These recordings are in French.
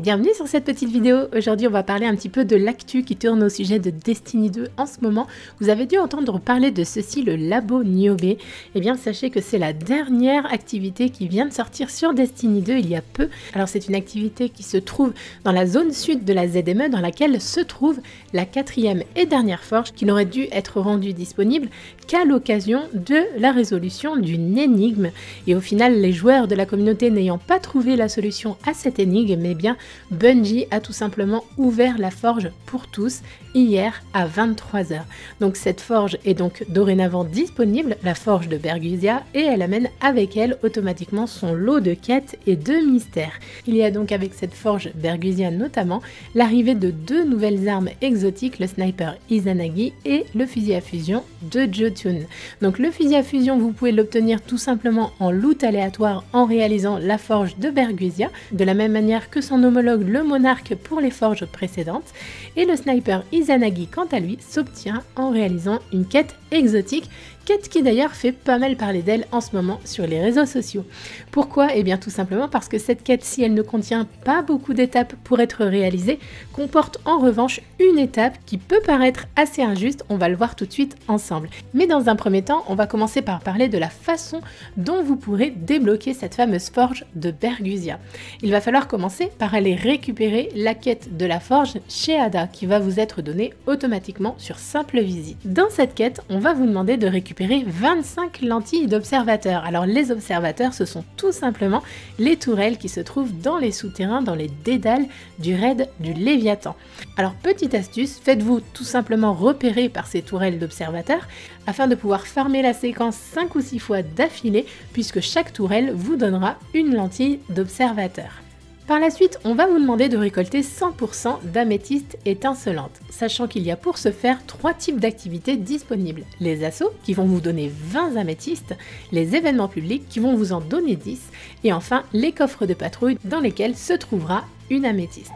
Bienvenue sur cette petite vidéo. Aujourd'hui, on va parler un petit peu de l'actu qui tourne au sujet de Destiny 2 en ce moment. Vous avez dû entendre parler de ceci, le labo Niobe. Eh bien, sachez que c'est la dernière activité qui vient de sortir sur Destiny 2 il y a peu. Alors, c'est une activité qui se trouve dans la zone sud de la ZME dans laquelle se trouve la quatrième et dernière forge qui n'aurait dû être rendue disponible qu'à l'occasion de la résolution d'une énigme. Et au final, les joueurs de la communauté n'ayant pas trouvé la solution à cette énigme, eh bien, Bungie a tout simplement ouvert la forge pour tous hier à 23h. Donc cette forge est donc dorénavant disponible, la forge de Bergusia, et elle amène avec elle automatiquement son lot de quêtes et de mystères. Il y a donc avec cette forge Bergusia notamment l'arrivée de deux nouvelles armes exotiques, le sniper Izanagi et le fusil à fusion de Jotun. Donc le fusil à fusion, vous pouvez l'obtenir tout simplement en loot aléatoire en réalisant la forge de Bergusia, de la même manière que son homologue le monarque pour les forges précédentes, et le sniper Izanagi quant à lui s'obtient en réalisant une quête exotique quête qui d'ailleurs fait pas mal parler d'elle en ce moment sur les réseaux sociaux. Pourquoi? Eh bien tout simplement parce que cette quête, si elle ne contient pas beaucoup d'étapes pour être réalisée, comporte en revanche une étape qui peut paraître assez injuste, on va le voir tout de suite ensemble. Mais dans un premier temps, on va commencer par parler de la façon dont vous pourrez débloquer cette fameuse forge de Bergusia. Il va falloir commencer par aller récupérer la quête de la forge chez Ada qui va vous être donnée automatiquement sur simple visite. Dans cette quête, on va vous demander de récupérer 25 lentilles d'observateurs. Alors les observateurs, ce sont tout simplement les tourelles qui se trouvent dans les souterrains, dans les dédales du raid du Léviathan. Alors petite astuce, faites-vous tout simplement repérer par ces tourelles d'observateurs afin de pouvoir farmer la séquence 5 ou 6 fois d'affilée puisque chaque tourelle vous donnera une lentille d'observateur. Par la suite, on va vous demander de récolter 100% d'améthystes étincelantes, sachant qu'il y a pour ce faire trois types d'activités disponibles. Les assauts qui vont vous donner 20 améthystes, les événements publics qui vont vous en donner 10, et enfin les coffres de patrouille dans lesquels se trouvera une améthyste.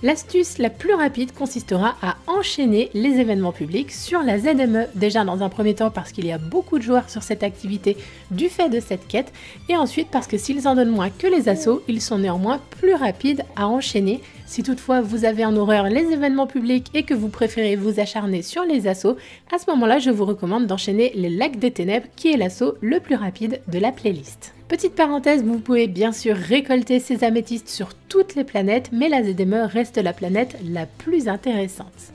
L'astuce la plus rapide consistera à enchaîner les événements publics sur la ZME, déjà dans un premier temps parce qu'il y a beaucoup de joueurs sur cette activité du fait de cette quête, et ensuite parce que s'ils en donnent moins que les assauts, ils sont néanmoins plus rapides à enchaîner. Si toutefois vous avez en horreur les événements publics et que vous préférez vous acharner sur les assauts, à ce moment-là je vous recommande d'enchaîner les lacs des ténèbres qui est l'assaut le plus rapide de la playlist. Petite parenthèse, vous pouvez bien sûr récolter ces améthystes sur toutes les planètes, mais la ZME reste la planète la plus intéressante.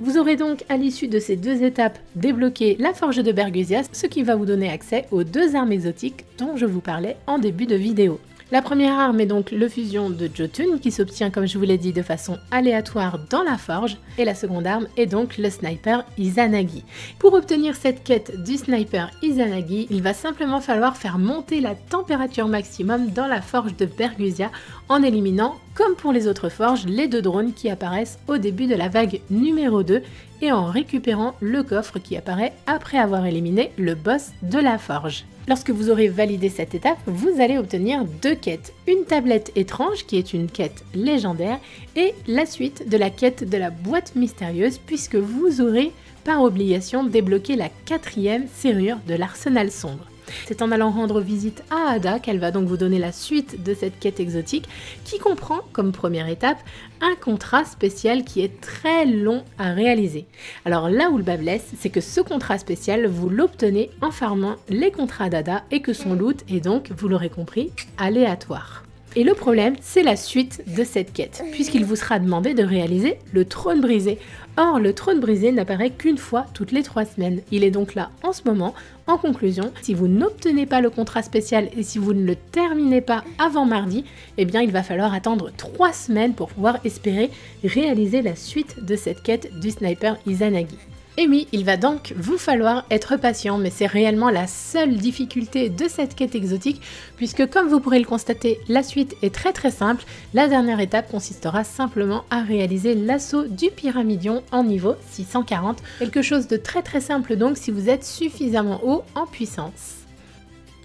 Vous aurez donc à l'issue de ces deux étapes débloqué la forge de Bergusia, ce qui va vous donner accès aux deux armes exotiques dont je vous parlais en début de vidéo. La première arme est donc le fusion de Jotun qui s'obtient comme je vous l'ai dit de façon aléatoire dans la forge et la seconde arme est donc le sniper Izanagi. Pour obtenir cette quête du sniper Izanagi, il va simplement falloir faire monter la température maximum dans la forge de Bergusia en éliminant, comme pour les autres forges, les deux drones qui apparaissent au début de la vague numéro 2 et en récupérant le coffre qui apparaît après avoir éliminé le boss de la forge. Lorsque vous aurez validé cette étape, vous allez obtenir deux quêtes. Une tablette étrange qui est une quête légendaire et la suite de la quête de la boîte mystérieuse puisque vous aurez par obligation débloqué la quatrième serrure de l'arsenal sombre. C'est en allant rendre visite à Ada qu'elle va donc vous donner la suite de cette quête exotique qui comprend comme première étape un contrat spécial qui est très long à réaliser. Alors là où le bas c'est que ce contrat spécial, vous l'obtenez en farmant les contrats d'Ada et que son loot est donc, vous l'aurez compris, aléatoire. Et le problème, c'est la suite de cette quête, puisqu'il vous sera demandé de réaliser le trône brisé. Or, le trône brisé n'apparaît qu'une fois toutes les trois semaines. Il est donc là en ce moment. En conclusion, si vous n'obtenez pas le contrat spécial et si vous ne le terminez pas avant mardi, eh bien il va falloir attendre trois semaines pour pouvoir espérer réaliser la suite de cette quête du sniper Izanagi. Et oui, il va donc vous falloir être patient, mais c'est réellement la seule difficulté de cette quête exotique, puisque comme vous pourrez le constater, la suite est très très simple. La dernière étape consistera simplement à réaliser l'assaut du pyramidion en niveau 640. Quelque chose de très très simple donc si vous êtes suffisamment haut en puissance.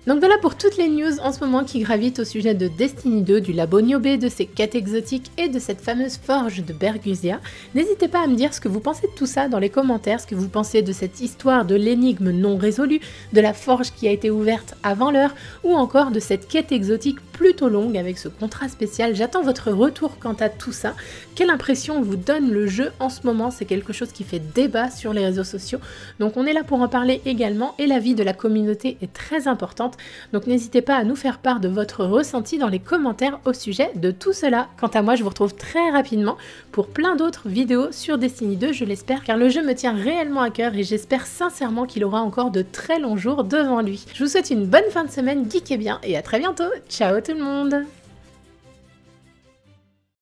Donc voilà pour toutes les news en ce moment qui gravitent au sujet de Destiny 2, du labo Niobe, de ses quêtes exotiques et de cette fameuse forge de Bergusia. N'hésitez pas à me dire ce que vous pensez de tout ça dans les commentaires, ce que vous pensez de cette histoire de l'énigme non résolue, de la forge qui a été ouverte avant l'heure, ou encore de cette quête exotique plutôt longue avec ce contrat spécial. J'attends votre retour quant à tout ça. Quelle impression vous donne le jeu en ce moment? C'est quelque chose qui fait débat sur les réseaux sociaux. Donc on est là pour en parler également et l'avis de la communauté est très importante. Donc n'hésitez pas à nous faire part de votre ressenti dans les commentaires au sujet de tout cela. Quant à moi, je vous retrouve très rapidement pour plein d'autres vidéos sur Destiny 2, je l'espère, car le jeu me tient réellement à cœur et j'espère sincèrement qu'il aura encore de très longs jours devant lui. Je vous souhaite une bonne fin de semaine, geekez bien et à très bientôt. Ciao tout le monde